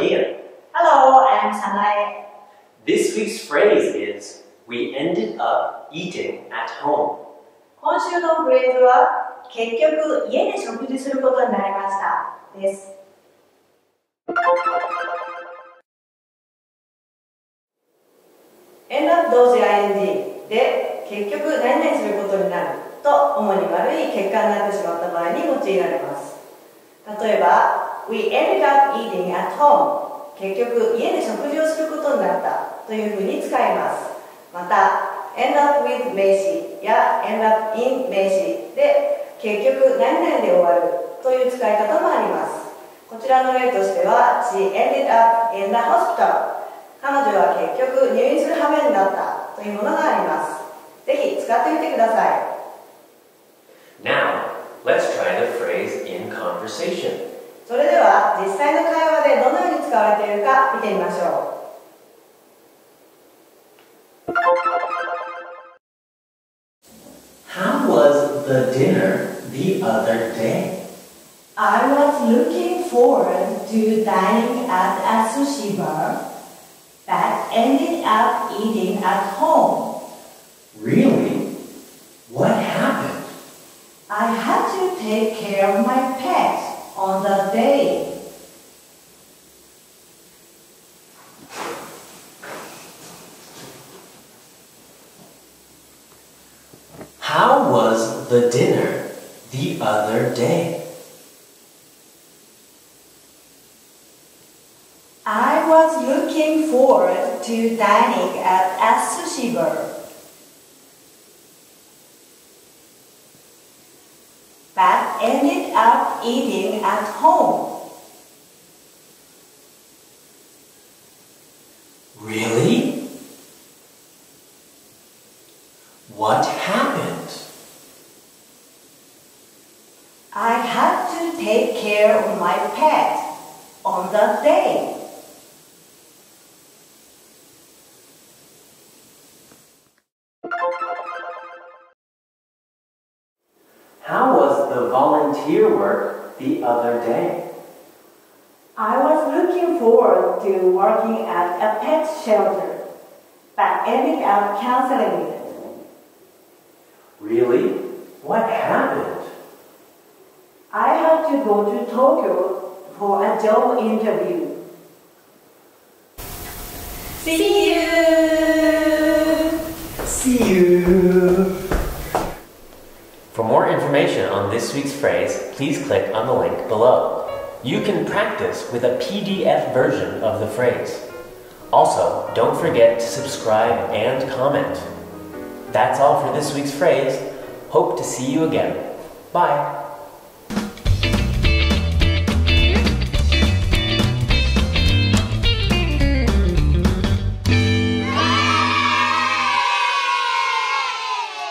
Ian. Hello, I'm Sanae. This week's phrase is We ended up eating at home. 今週のフレーズは結局家で食事することになりましたです。end of 動詞 ing で結局何々することになると主に悪い結果になってしまった場合に用いられます例えば We ended up eating at home. 結局家で食事をすることになった。というふうに使います。また end up with 名詞や end up in 名詞で結局何々で終わるという使い方もあります。こちらの例としては She ended up in the hospital. 彼女は結局入院する羽目になったというものがあります。ぜひ使ってみてください。Now, let's try the phrase in conversation. それでは実際の会話でどのように使われているか見てみましょ How was the dinner the other day? う I was looking forward to dining at a sushi bar but ended up eating at home Really? What happened? I had to take care of my pet on the day How was the dinner the other day? I was looking forward to dining at a sushi bar. But ended up eating at home. Really? What happened? I had to take care of my pet on that day. Volunteer work the other day? I was looking forward to working at a pet shelter, but ended up canceling it. Really? What happened? I had to go to Tokyo for a job interview. See you! See you! For more information on this week's phrase, please click on the link below. You can practice with a PDF version of the phrase. Also, don't forget to subscribe and comment. That's all for this week's phrase. Hope to see you again. Bye.